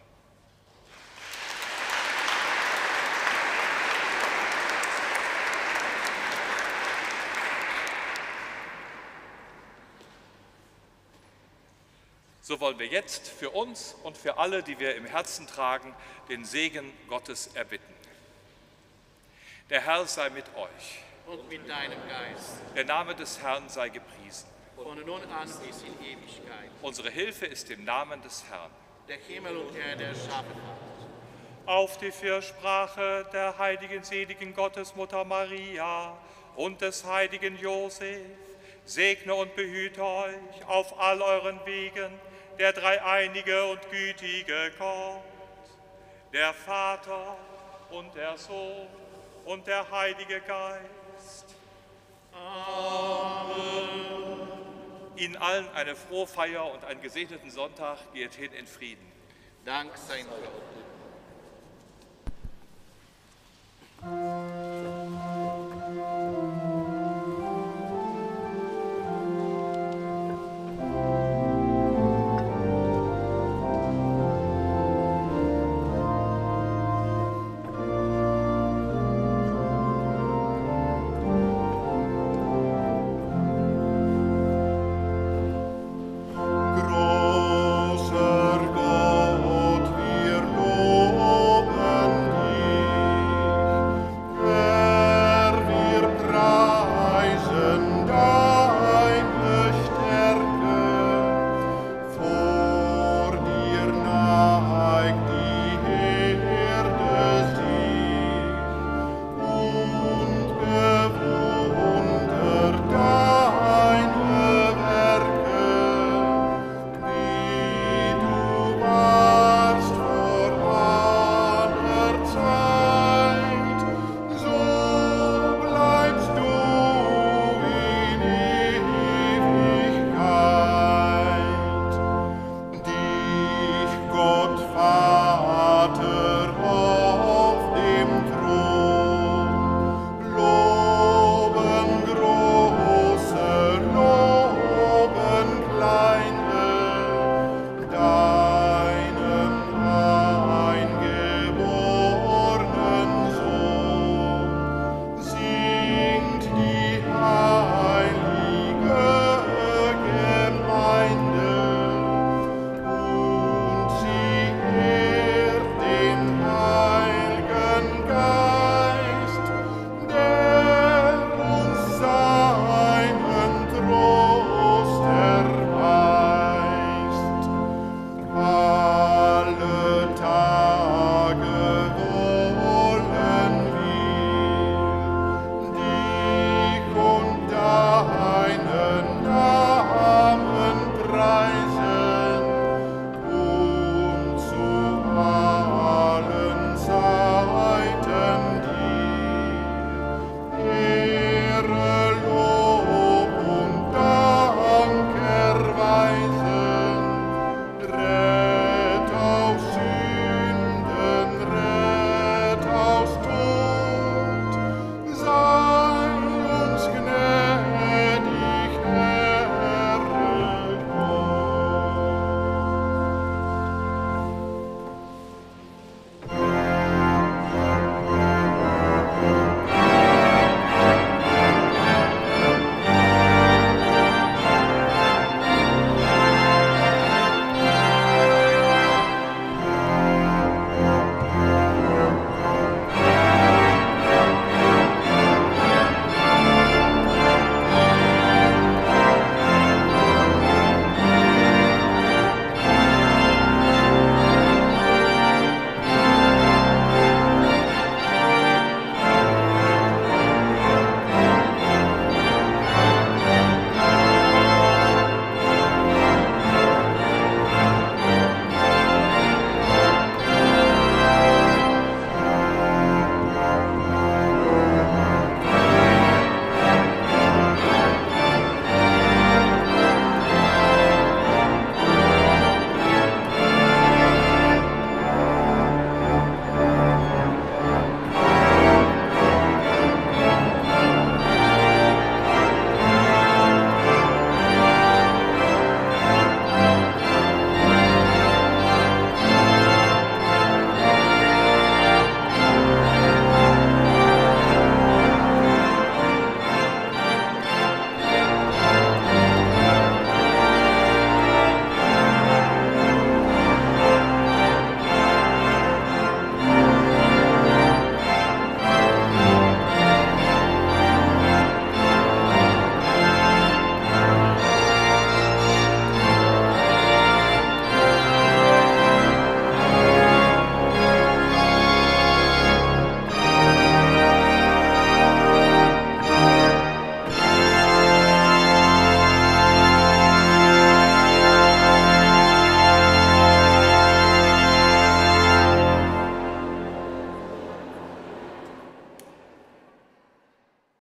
So wollen wir jetzt für uns und für alle, die wir im Herzen tragen, den Segen Gottes erbitten. Der Herr sei mit euch. Und mit deinem Geist. Der Name des Herrn sei gepriesen. Von nun an bis in Ewigkeit. Unsere Hilfe ist im Namen des Herrn. Der Himmel und Erde erschaffen hat. Auf die Fürsprache der heiligen, seligen Gottesmutter Maria und des heiligen Josef, segne und behüte euch auf all euren Wegen, der dreieinige und gütige Gott, der Vater und der Sohn und der Heilige Geist. Amen. Ihnen allen eine frohe Feier und einen gesegneten Sonntag. Geht hin in Frieden. Dank sei Gott.